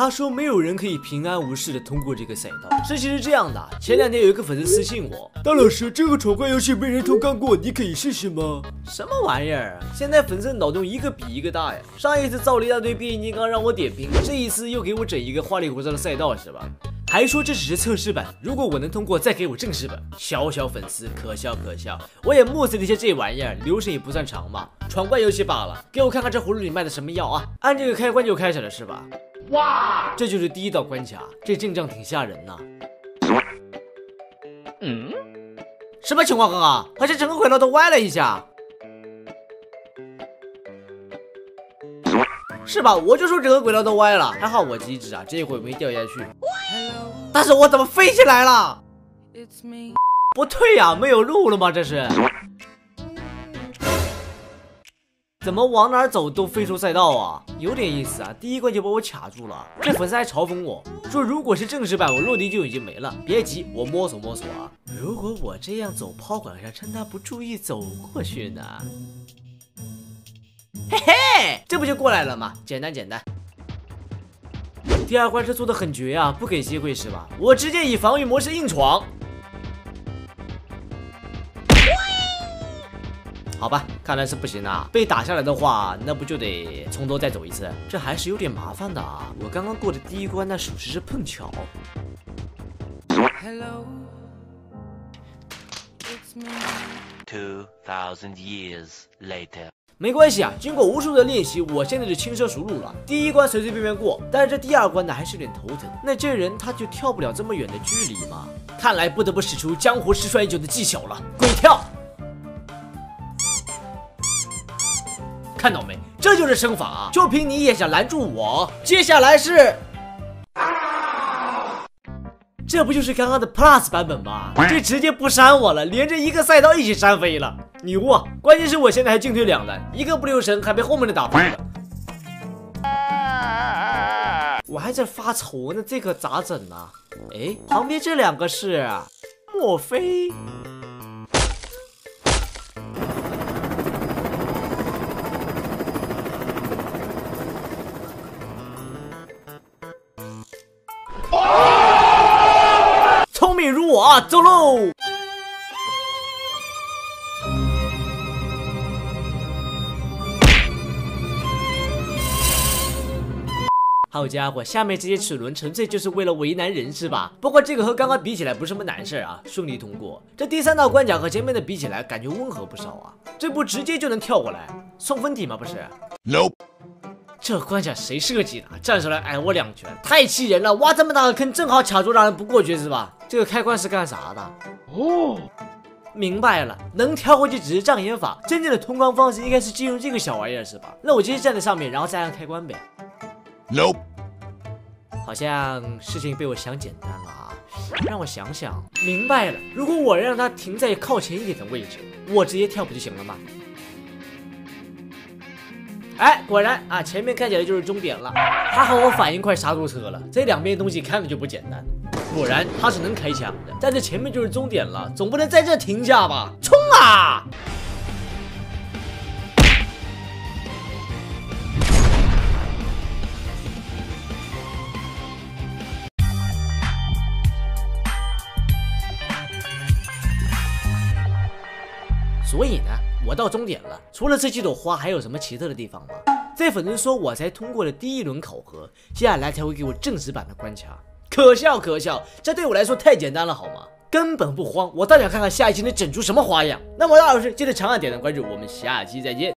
他说没有人可以平安无事的通过这个赛道。事情是这样的，前两天有一个粉丝私信我，大老师，这个闯关游戏被人偷看过，你可以试试吗？什么玩意儿？现在粉丝脑洞一个比一个大呀！上一次造了一大堆变形金刚让我点评，这一次又给我整一个花里胡哨的赛道是吧？还说这只是测试版，如果我能通过，再给我正式版。小小粉丝，可笑可笑！我也目测了一下这玩意儿，流程也不算长嘛，闯关游戏罢了。给我看看这葫芦里卖的什么药啊？按这个开关就开始了是吧？哇，这就是第一道关卡，这阵仗挺吓人呐。嗯，什么情况哥哥？好像整个轨道都歪了一下。是吧？我就说整个轨道都歪了，还好我机智啊，这一回没掉下去。但是我怎么飞起来了？不对呀，没有路了吗？这是？怎么往哪走都飞出赛道啊？有点意思啊！第一关就把我卡住了。这粉丝还嘲讽我说，如果是正式版，我落地就已经没了。别急，我摸索摸索啊。如果我这样走抛管上，趁他不注意走过去呢？嘿嘿，这不就过来了吗？简单简单。第二关是做的很绝啊，不给机会是吧？我直接以防御模式硬闯。好吧，看来是不行啊。被打下来的话，那不就得从头再走一次？这还是有点麻烦的啊。我刚刚过的第一关，那属实是碰巧。Hello, Two thousand years later. 没关系啊，经过无数的练习，我现在就轻车熟路了。第一关随随便便过，但是这第二关呢，还是有点头疼。那这人他就跳不了这么远的距离吗？看来不得不使出江湖失传已久的技巧了，鬼跳！看到没？这就是身法，就凭你也想拦住我？接下来是。这不就是刚刚的 Plus 版本吗？这直接不删我了，连着一个赛道一起删飞了，牛啊！关键是我现在还进退两难，一个不留神还被后面的打飞了。我还在发愁呢，这可咋整呢？哎，旁边这两个是？莫非？我走喽！好家伙，下面这些齿轮纯粹就是为了为难人是吧？不过这个和刚刚比起来不是什么难事啊，顺利通过。这第三道关卡和前面的比起来，感觉温和不少啊。这不直接就能跳过来送分体吗？不是？No。这关卡谁设计的？站上来挨我两拳，太气人了！挖这么大个坑，正好卡住让人不过去是吧？这个开关是干啥的？哦，明白了，能跳过去只是障眼法，真正的通关方式应该是进入这个小玩意儿是吧？那我直接站在上面，然后再按开关呗。No，好像事情被我想简单了啊！让我想想，明白了，如果我让它停在靠前一点的位置，我直接跳不就行了吗？哎，果然啊，前面看起来就是终点了。还好我反应快，刹住车了。这两边东西看着就不简单。果然他是能开枪的，在这前面就是终点了，总不能在这停下吧？冲啊！所以呢？我到终点了，除了这几朵花，还有什么奇特的地方吗？这粉丝说我才通过了第一轮考核，接下来才会给我正式版的关卡，可笑可笑，这对我来说太简单了好吗？根本不慌，我倒想看看下一期能整出什么花样。那么大老师记得长按点赞关注，我们下期再见。